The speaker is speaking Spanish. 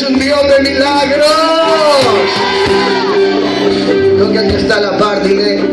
es un Dios de milagros. Lo que aquí está la parte,